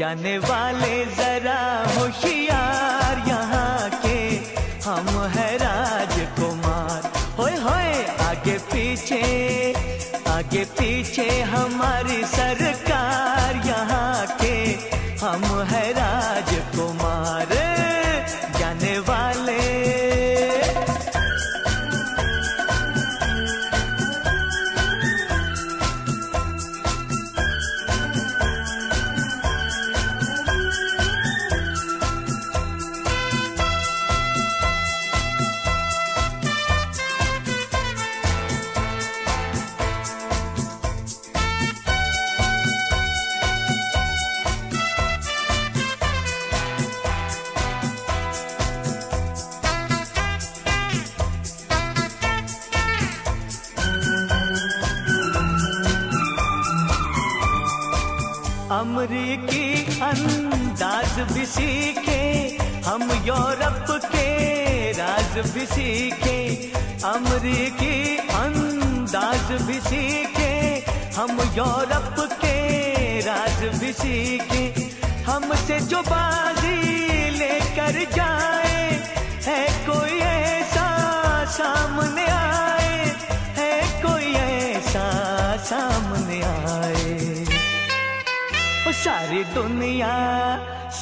जाने वाले अंदाज भी सीखे, हम यूरोप के राज भी सीखे, अमरीकी अंदाज भी सीखे, हम यूरोप के राज भी सीखे। हमसे जो बाजी लेकर जाए, है कोई ऐसा सामने आए, है कोई ऐसा सामने आए। सारी दुनिया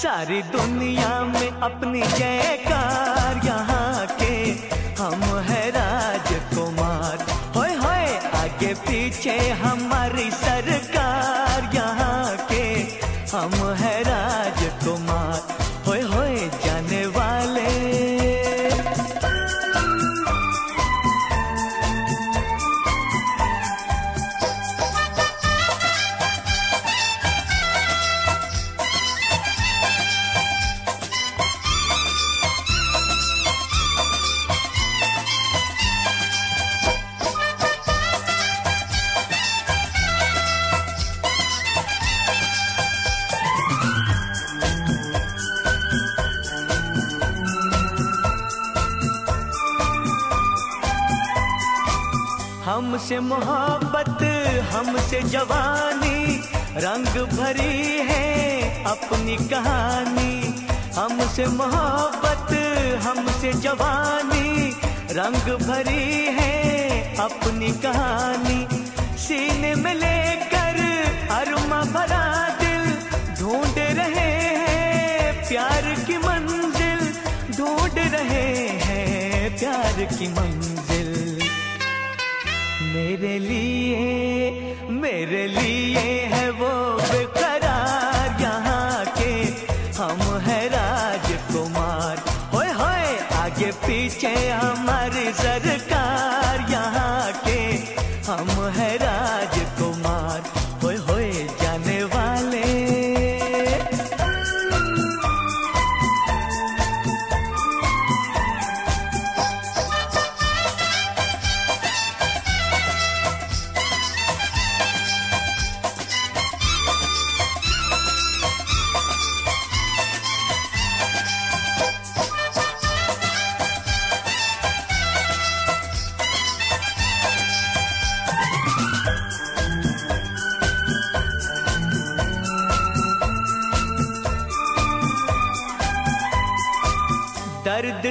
सारी दुनिया में अपनी जयकार यहाँ के हम है राजकुमार। होए होए आगे पीछे हमारी हमसे मोहब्बत, हमसे जवानी, रंग भरी है अपनी कहानी। हमसे मोहब्बत, हमसे जवानी, रंग भरी है अपनी कहानी। सीने में लेकर अरमा भरा दिल, ढूंढ रहे हैं प्यार की मंजिल, ढूंढ रहे हैं प्यार की मंजिल। मेरे लिए मेरे लिए है वो बेकरार। यहाँ के हम है राजकुमार। होए होए आगे पीछे हमारी सरकार।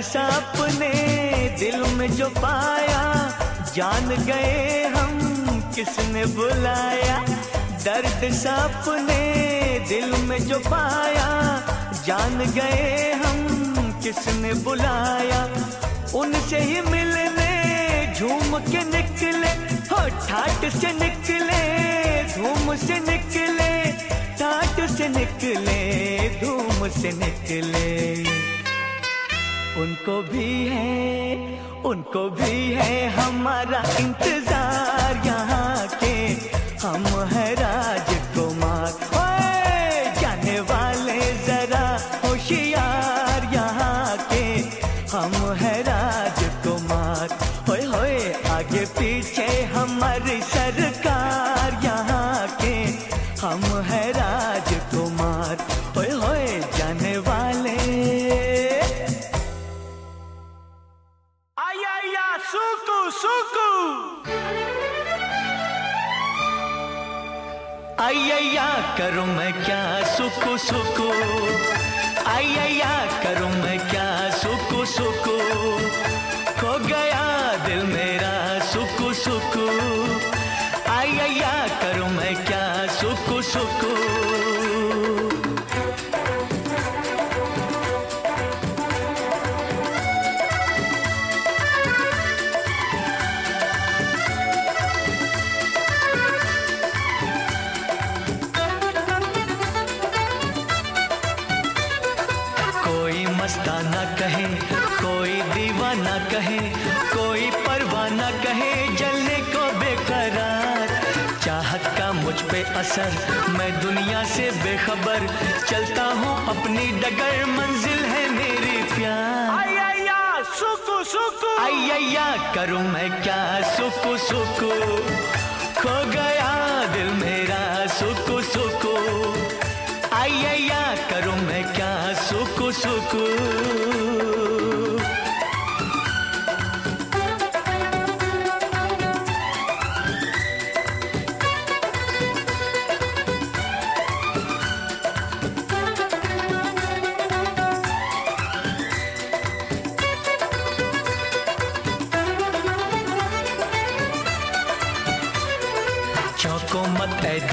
दर्द सपने दिल में जो पाया, जान गए हम किसने बुलाया। दर्द सपने दिल में जो पाया, जान गए हम किसने बुलाया। उनसे ही मिलने, झूम के निकले हो ठाट से निकले, धूम से निकले, ठाट से निकले, धूम से निकले। उनको भी है उनको भी है हमारा इंतज़ार यहाँ के। हम है राजकुमार आइया करूँ मैं क्या? सुख सुख अय्या करूँ मैं क्या? असर। मैं दुनिया से बेखबर चलता हूँ अपनी डगर। मंजिल है मेरी प्यार। सुकु सुकु। करूँ मैं क्या? सुख सुख खो गया दिल मेरा सुख सुख आइया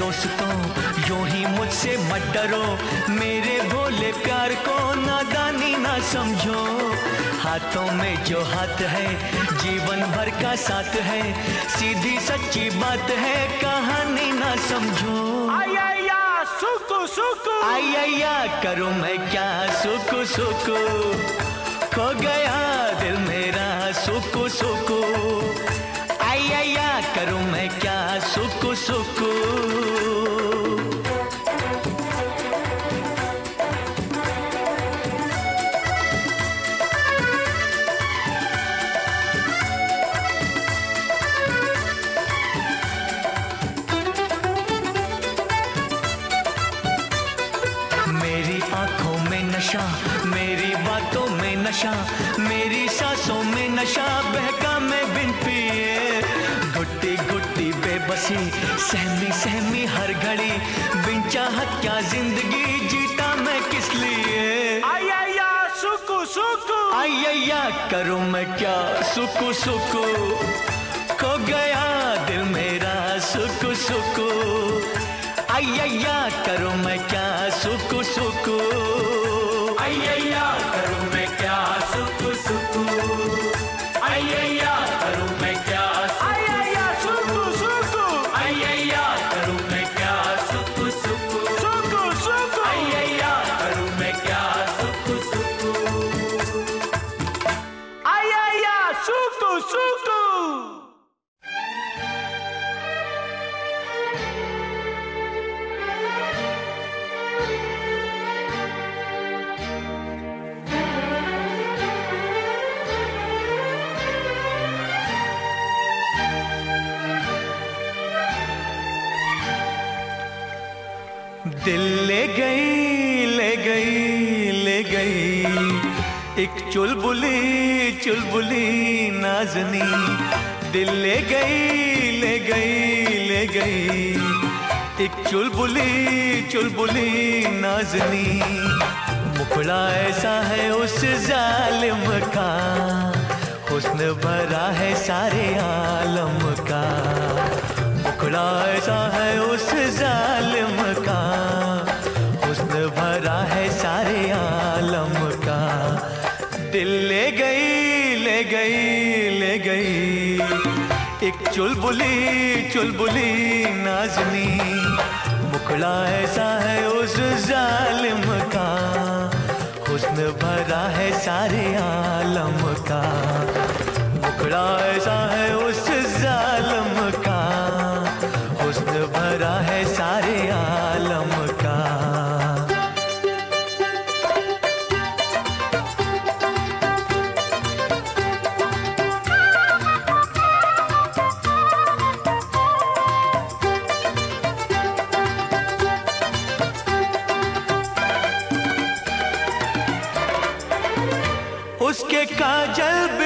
दोस्तों यूँ ही मुझसे मत डरो। मेरे भोले प्यार को नादानी ना समझो। हाथों में जो हाथ है जीवन भर का साथ है। सीधी सच्ची बात है कहानी ना समझो। आया सुकु सुकु। आइया करूँ मैं क्या? सुकु सुकु। खो गया दिल मेरा सुकु सुकु। मेरी आँखों में नशा मेरी बातों में नशा बेबसी सहमी सहमी हर घड़ी बिन चाहत क्या ज़िंदगी जीता मैं किस लिए? आया सुख सुकु आइया करो मैं क्या? सुख सुख खो गया दिल मेरा सुख सुख आइया करो मैं क्या? सुकु चुलबुली चुलबुली नाजनी। दिल ले गई ले गई ले गई। एक चुलबुली चुलबुली नाजनी। मुखड़ा ऐसा है उस जालिम का। हुस्न भरा है सारे आलम का। मुखड़ा ऐसा है उस जालिम का। हुस्न भरा है सारे एक चुलबुली चुलबुली नाजनी। मुखड़ा ऐसा है उस जालिम का। हुस्न भरा है सारे आलम का। मुखड़ा ऐसा है उस जालिम उसके काजल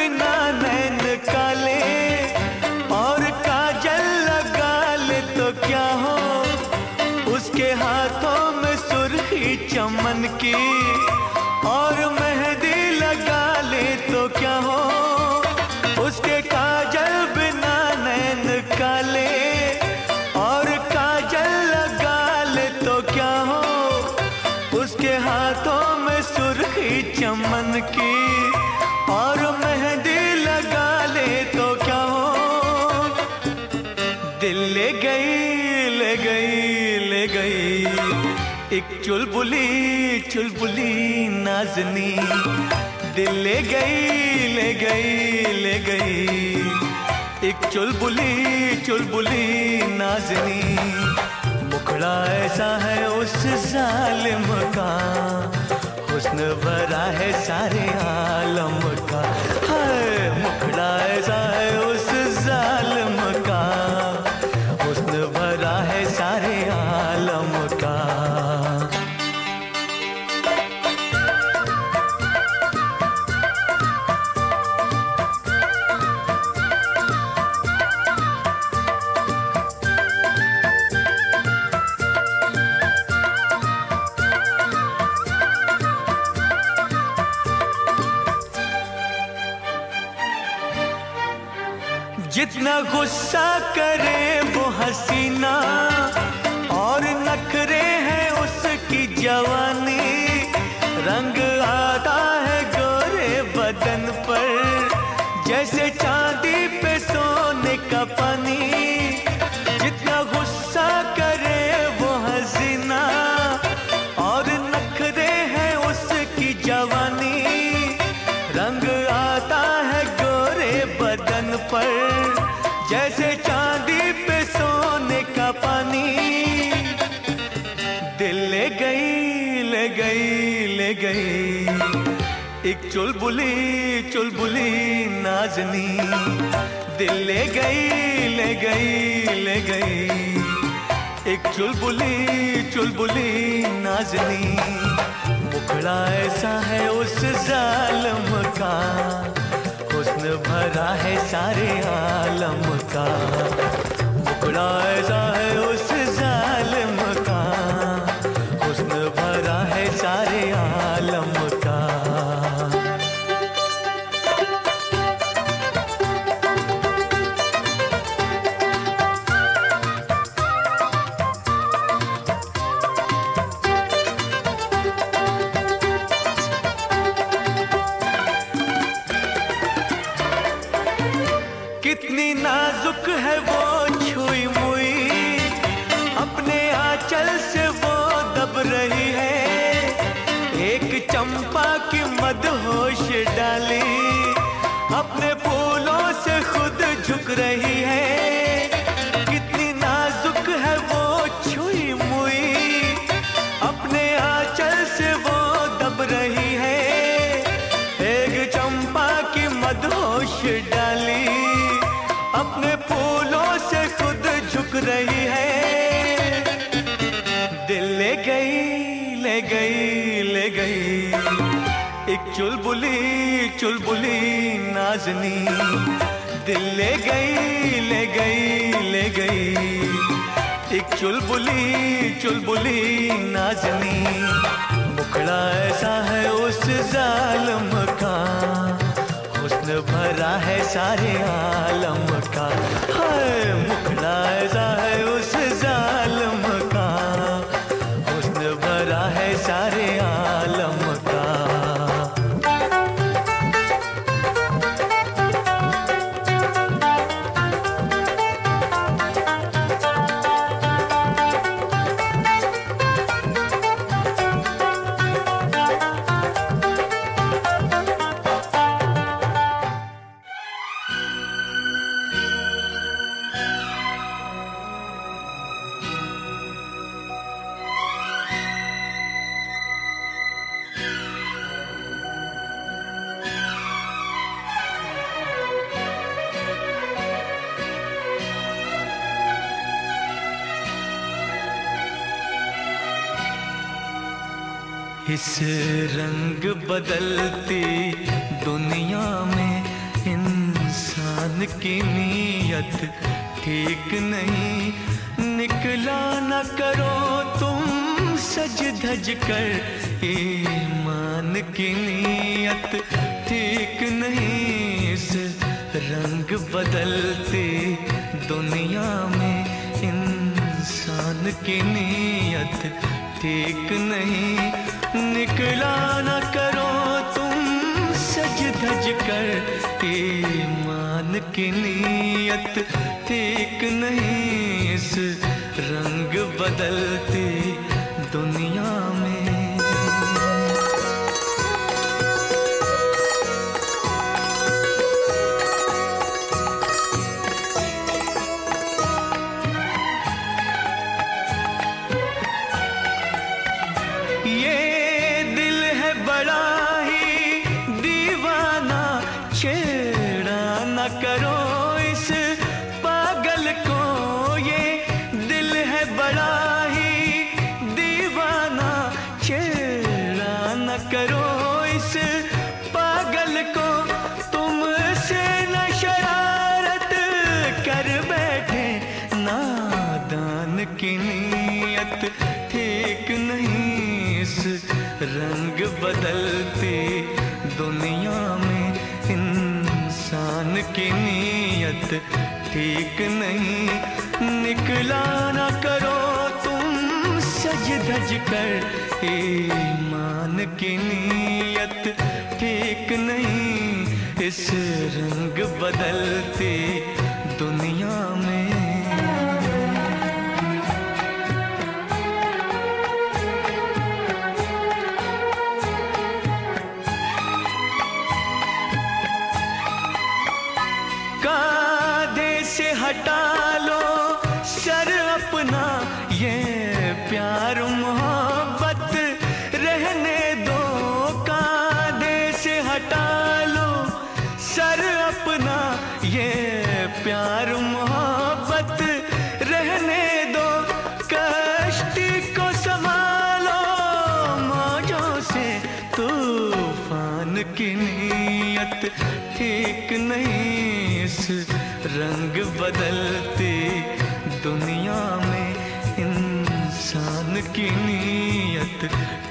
चुलबुली चुलबुली नाजनी। दिल ले गई ले गई ले गई। एक चुलबुली चुलबुली नाजनी। मुखड़ा ऐसा है उस जालिम का। हुस्न भरा है सारे आलम का। है मुखड़ा ऐसा जितना गुस्सा करे वो हसीना और नखरे हैं उसकी जवानी गई, ले गई। एक चुलबुली चुलबुली नाजनी। दिल ले गई ले गई ले गई। एक चुलबुली चुलबुली नाजनी। मुखड़ा ऐसा है उस जालम का। हुस्न भरा है सारे आलम का। मुखड़ा ऐसा झुक रही है। कितनी नाजुक है वो छुई मुई। अपने आंचल से वो दब रही है। एक चंपा की मदहोश डाली। अपने फूलों से खुद झुक रही है। दिल ले गई ले गई ले गई। एक चुलबुली चुलबुली नाजनी। दिल ले गई ले गई ले गई। एक चुलबुली चुलबुली नाजनी। मुखड़ा ऐसा है उस जालम का। हुस्न भरा है सारे आलम का। है मुखड़ा ऐसा है नियत ठीक नहीं। निकला न करो तुम सज धज कर। ईमान की नीयत ठीक नहीं। इस रंग बदलते दुनिया में इंसान की नीयत ठीक नहीं। निकला न करो तुम सज धज कर। ईमान की नीयत ठीक नहीं इस रंग बदलती दुनिया की नीयत ठीक नहीं। निकला ना करो तुम सज धज कर। ईमान की नीयत ठीक नहीं। इस रंग बदलती दुनिया में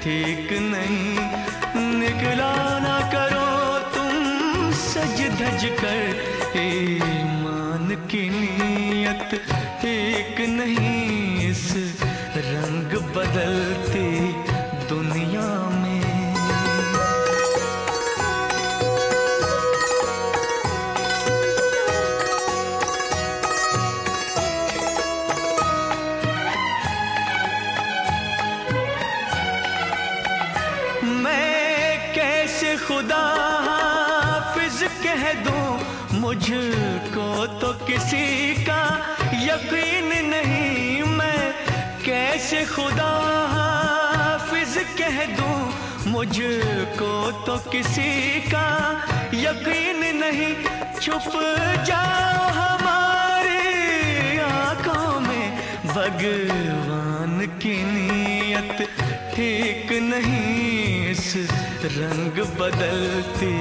ठीक नहीं। निकला ना करो तुम सज धज कर। ईमान की नीयत ठीक नहीं, इस रंग बदलती किसी का यकीन नहीं, छुप जाओ हमारी आँखों में। भगवान की नीयत ठीक नहीं, इस रंग बदलती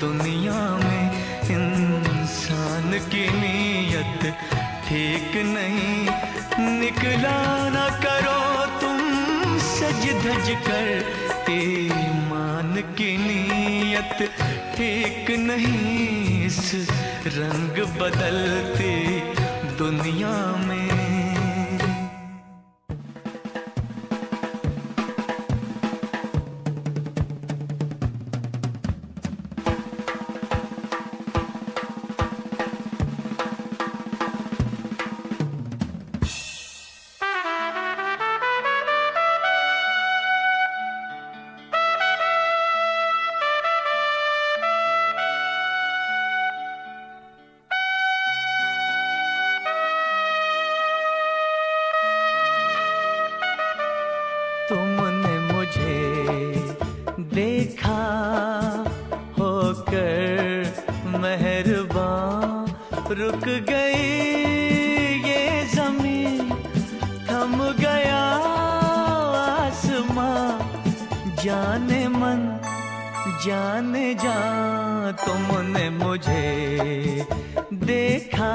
दुनिया में इंसान की नीयत ठीक नहीं। निकला ना करो तुम सज धज कर ठीक नहीं इस रंग बदलते दुनिया में। जाने जा तुमने मुझे देखा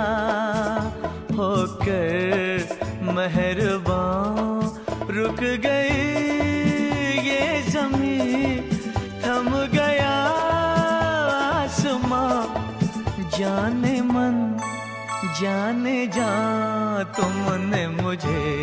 होकर मेहरबान। रुक गई ये ज़मीन, थम गया आसमां। जाने मन, जाने जा तुमने मुझे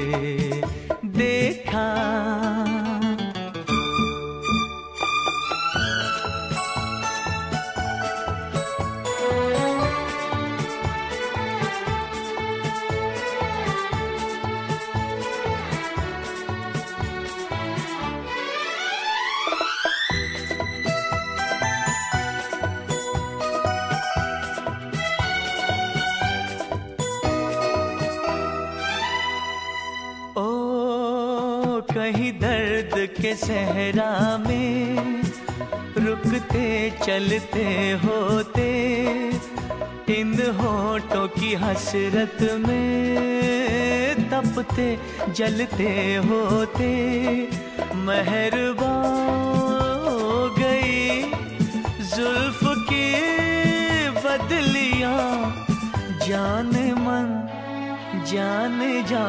कहीं दर्द के सहरा में रुकते, चलते होते, इन होठों की हसरत में तपते, जलते होते। मेहरबा हो गई जुल्फ की बदलियाँ, जाने मन, जाने जा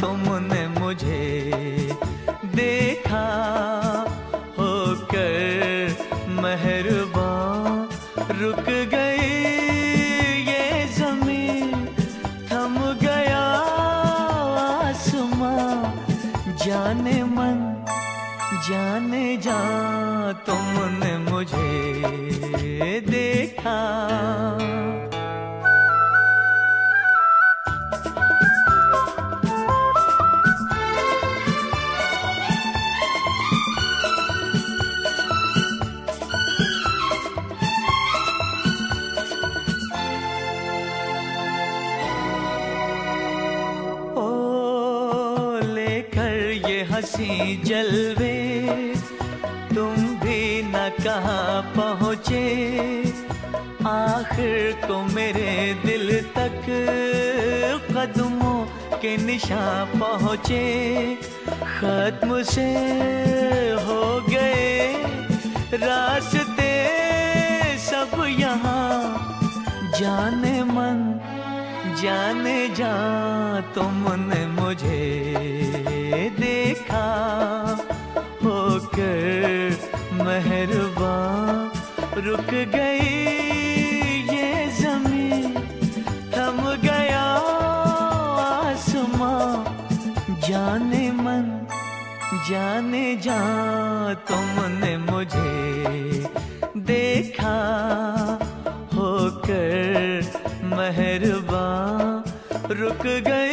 तुमने मुझे देखा होकर मेहरबान रुक गई आखिर को मेरे दिल तक कदमों के निशान पहुँचे। खत्म से हो गए रास्ते, सब यहाँ जाने मन, जाने जा तुमने मुझे देखा। होकर मेहरबान रुक गई। जाने जा तुमने मुझे देखा होकर मेहरबान रुक गई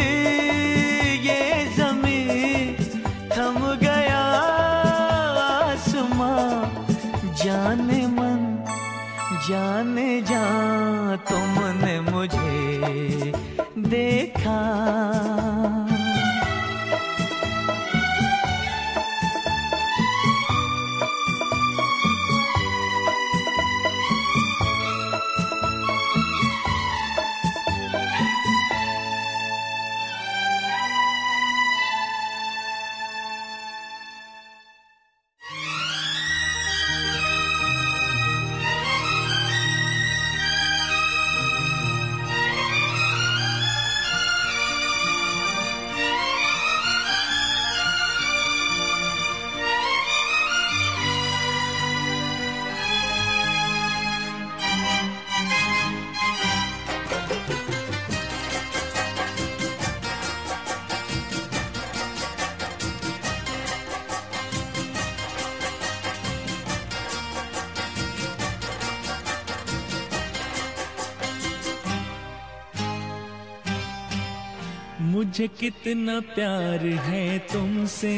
मुझे कितना प्यार है तुमसे।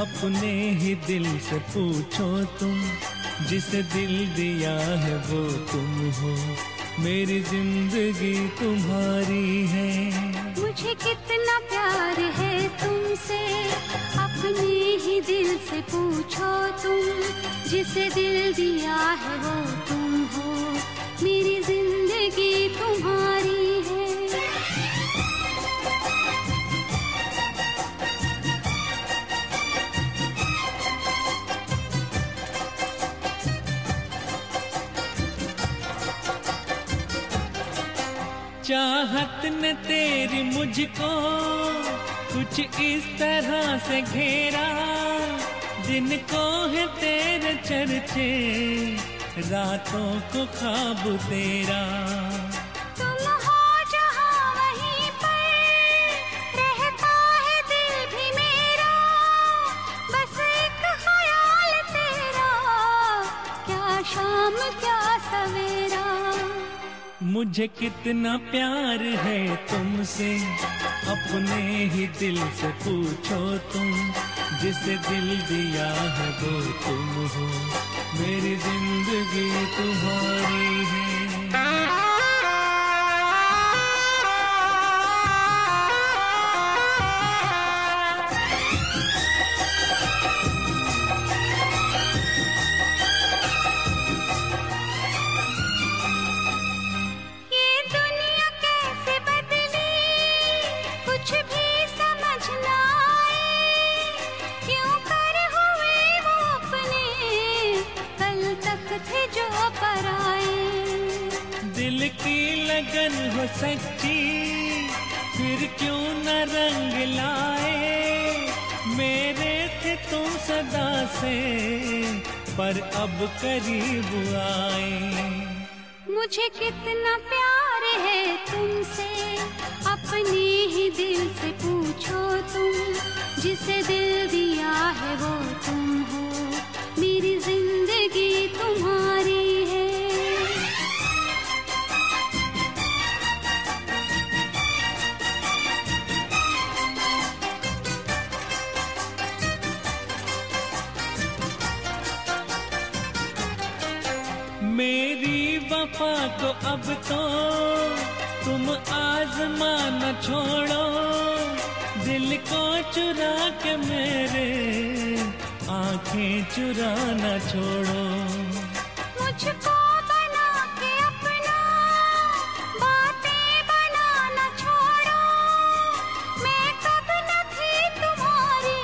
अपने ही दिल से पूछो तुम, जिसे दिल दिया है वो तुम हो। मेरी ज़िंदगी तुम्हारी है। मुझे कितना प्यार है तुमसे। अपने ही दिल से पूछो तुम, जिसे दिल दिया है वो तुम चाहत न तेरी मुझको, कुछ इस तरह से घेरा। दिन को है तेरे चर्चे, रातों को ख्वाब तेरा। शाम, क्या सवेरा। मुझे कितना प्यार है तुमसे। अपने ही दिल से पूछो तुम, जिसे दिल दिया है वो तुम हो। मेरी ज़िंदगी तुम्हारी है। लगन हो सच्ची। फिर क्यों न रंग लाए? मेरे थे तुम सदा से, पर अब करीब आए। मुझे कितना प्यार है तुमसे, अपने ही दिल से पूछो तुम, जिसे दिल आँखें चुरा न छोड़ो। मुझको बना के अपना बातें बनाना छोड़ो। मैं कब न थी तुम्हारी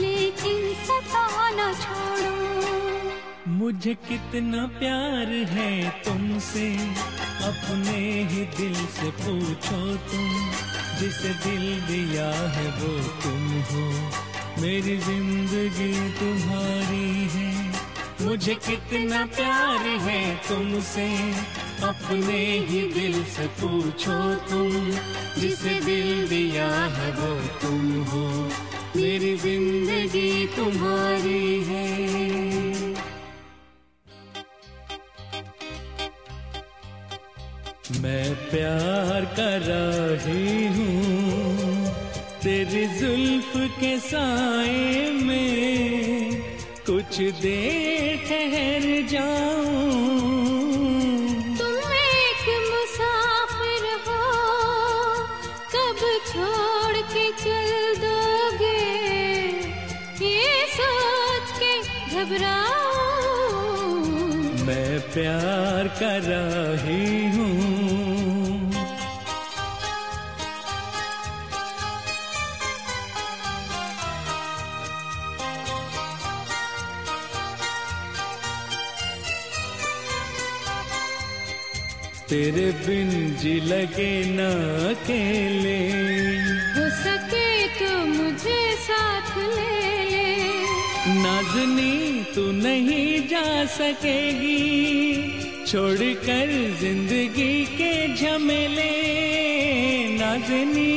लेकिन सताना छोड़ो। मुझे कितना प्यार है तुमसे अपने ही दिल से पूछो तुम जिसे दिल दिया है वो तुम हो। मेरी ज़िंदगी तुम्हारी है। मुझे कितना प्यार है तुमसे। अपने ही दिल से पूछो तुम, जिसे दिल दिया है वो तुम हो। मेरी ज़िंदगी तुम्हारी है। मैं प्यार कर रही हूँ। तेरी जुल्फ के साए में कुछ देर ठहर जाऊँ। तुम एक मुसाफिर हो कब छोड़ के चल दोगे? ये सोच के मैं प्यार कर रही लगे न अकेले। हो सके तो मुझे साथ ले ले। नाजनी तू नहीं जा सकेगी छोड़कर ज़िंदगी के झमेले। नाजनी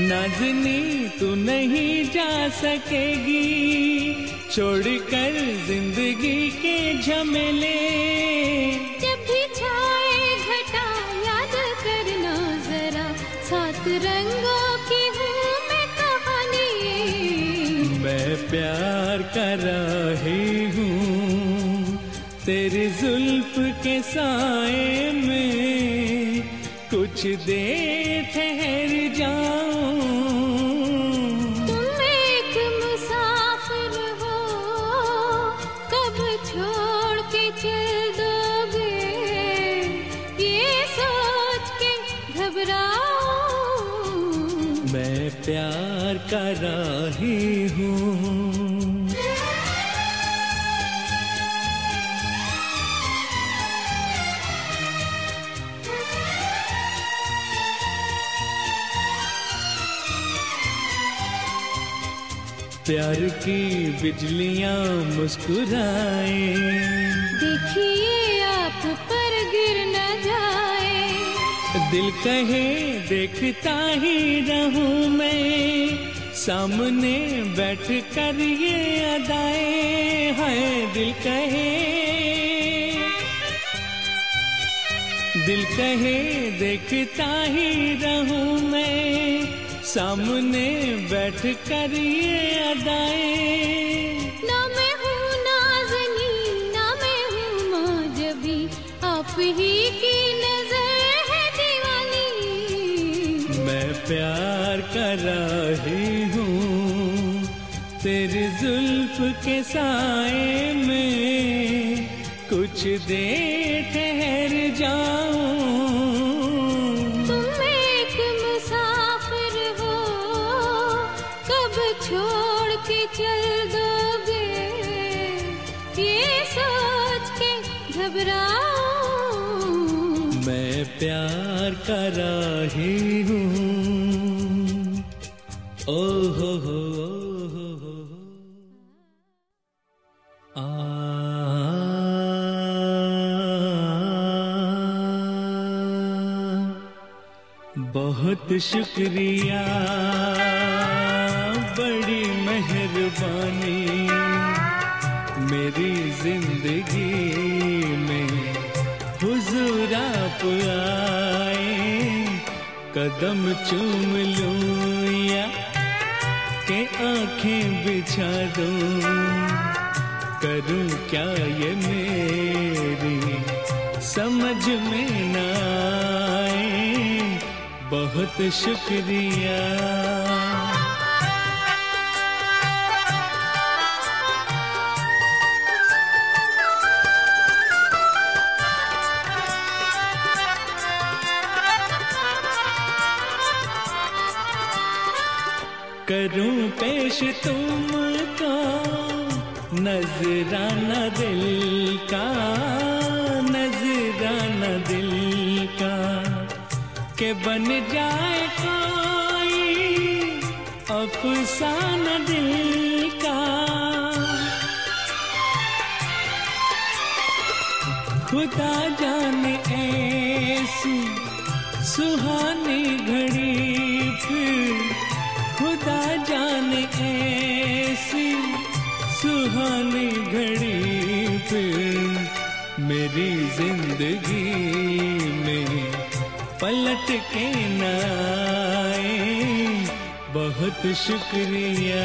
नाजनी तू नहीं जा सकेगी छोड़कर ज़िंदगी के झमेले। प्यार कर रही हूँ। तेरे जुल्फ के साए में कुछ देर की बिजलियाँ मुस्कुराए। देखिए आप पर गिर न जाए। दिल कहे देखता ही रहूँ मैं। सामने बैठ कर ये अदाए है दिल कहे। दिल कहे देखता ही रहूँ मैं। सामने बैठ कर ये अदाए। ना मैं हूँ नाजनी ना मैं हूँ मौजबी आप ही की नज़र है दीवानी। मैं प्यार कर रही हूँ तेरी जुल्फ के साए में कुछ देर ठहर जाऊँ प्यार ही। ओ हो हो। बहुत शुक्रिया। कदम चूम लूँ या के आँखें बिछा दूँ? करूँ क्या ये मेरी समझ में ना आए? बहुत शुक्रिया। करूँ पेश तुमको, नजराना दिल का, नजराना दिल का। के बन जाए कोई अफसाना दिल का। खुदा जाने ऐसी सुहानी घड़ी खुदा जाने ऐसी सुहानी घड़ी फिर मेरी ज़िंदगी में पलट के नाए बहुत शुक्रिया।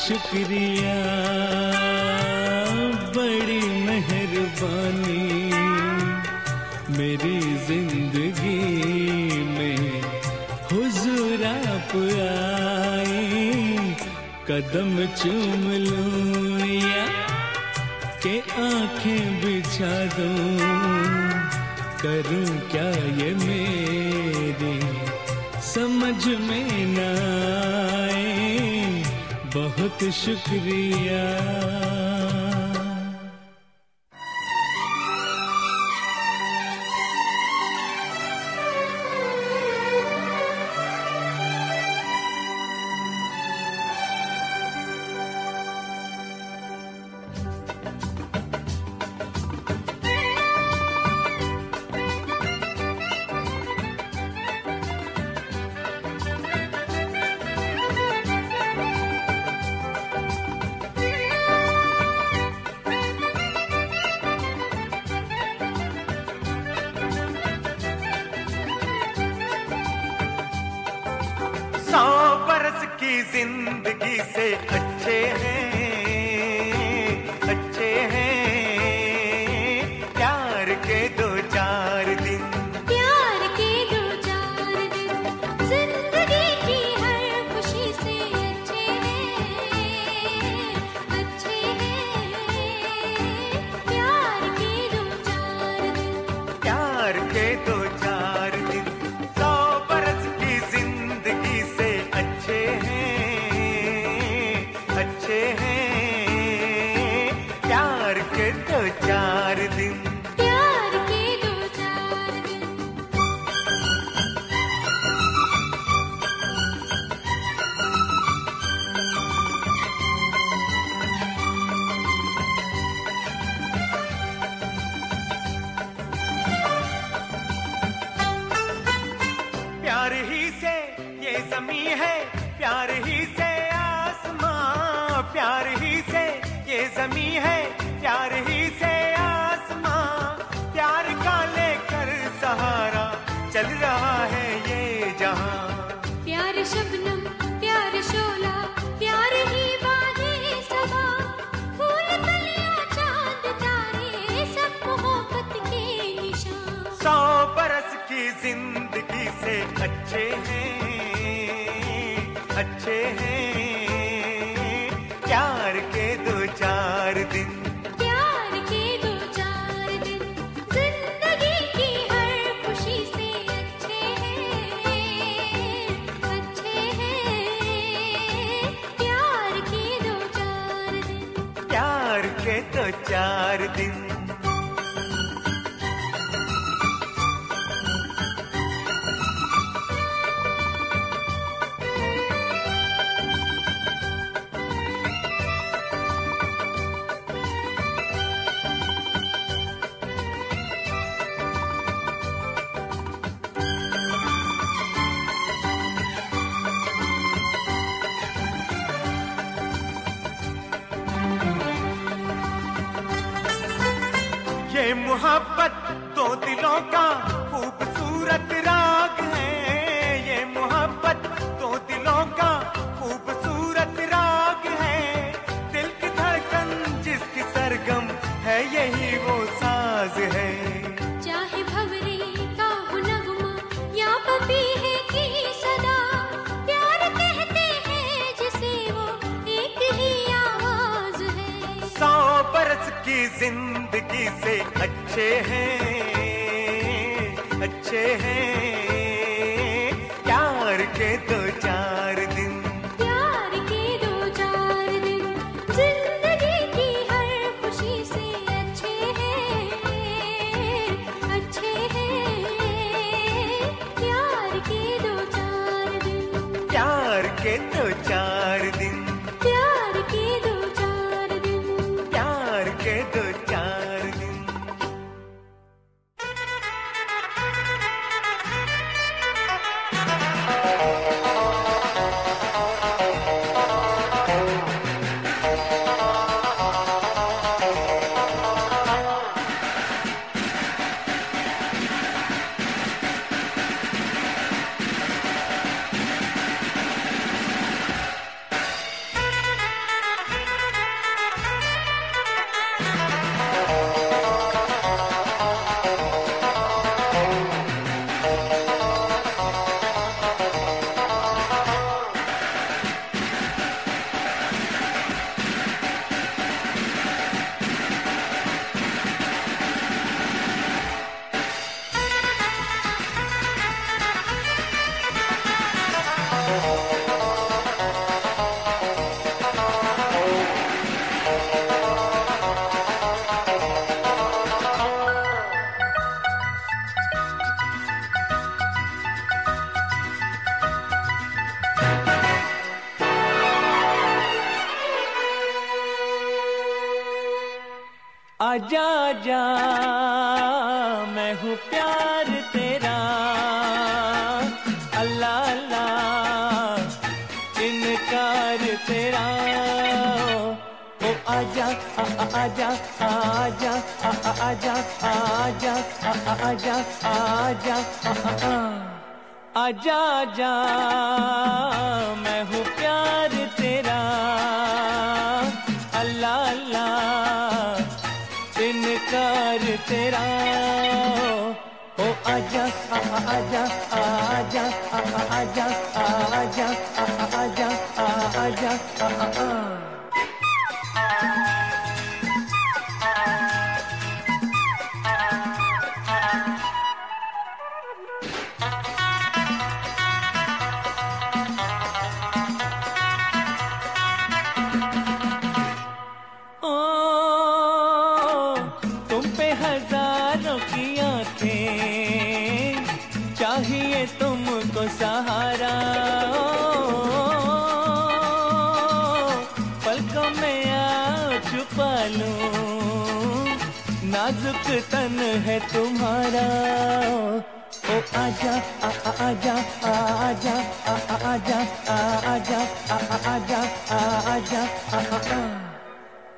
शुक्रिया बड़ी मेहरबानी। मेरी ज़िंदगी में हुजूर आप आए कदम चूम शुक्रिया। अच्छे हैं। की ज़िंदगी से अच्छे हैं अच्छे हैं। प्यार के तो चार आजा जा, मैं हूँ प्यार तेरा। अल्लाह अल्लाह, इनकार तेरा। ओ, आजा आजा आजा आजा आजा आजा आजा आजा तन है तुम्हारा। ओ, आजा आजा आजा आजा आजा आजा आजा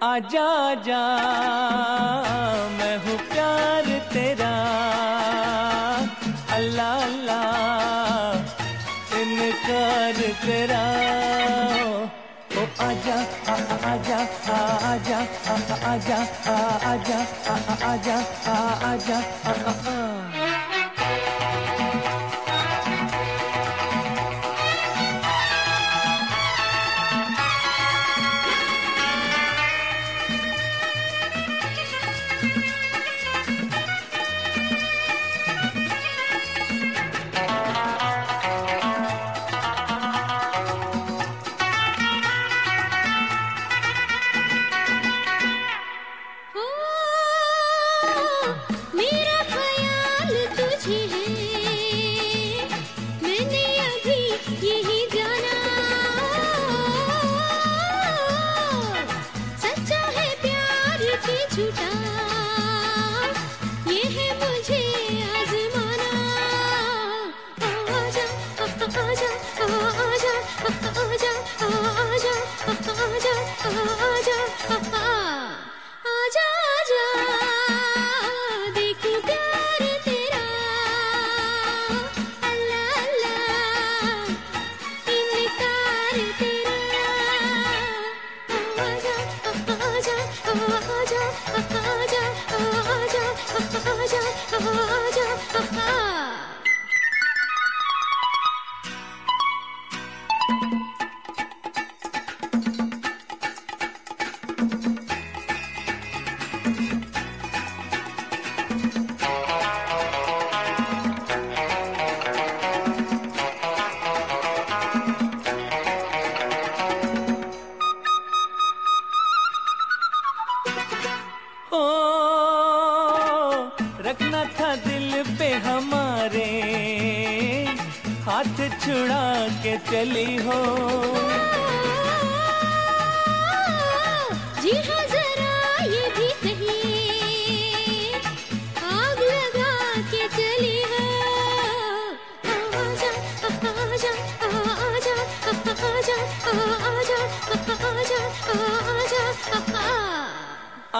आजा आजा, मैं हूँ प्यार तेरा। अल्लाह अल्लाह, इनकार तेरा। आजा आजा आजा आजा आजा आजा आजा आजा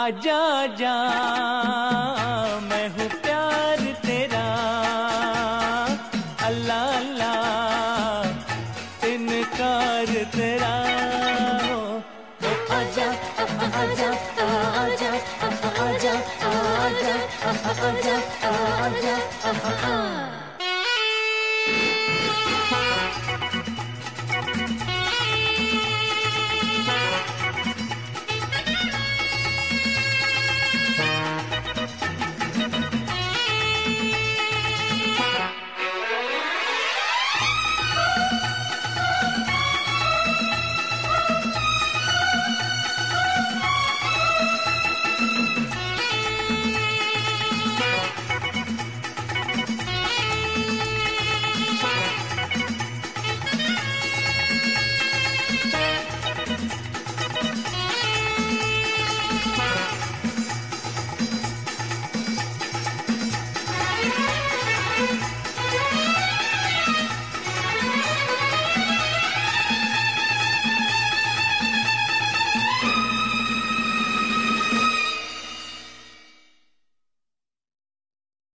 आजा जा मैं हूँ